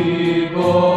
bi